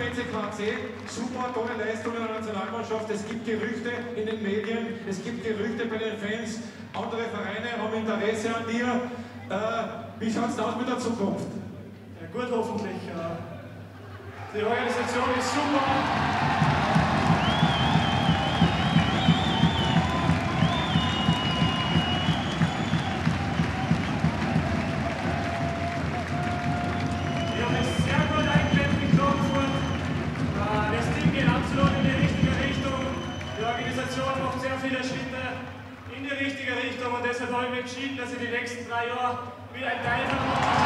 beim NCKC, super, tolle Leistung in der Nationalmannschaft. Es gibt Gerüchte in den Medien, es gibt Gerüchte bei den Fans. Andere Vereine haben Interesse an dir. Äh, wie schaut es aus mit der Zukunft? Ja, gut, hoffentlich. Die Organisation ist super. Viele Schritte in die richtige Richtung und deshalb habe ich mich entschieden, dass ich die nächsten drei Jahre wieder ein Teil von Mannschaft bin.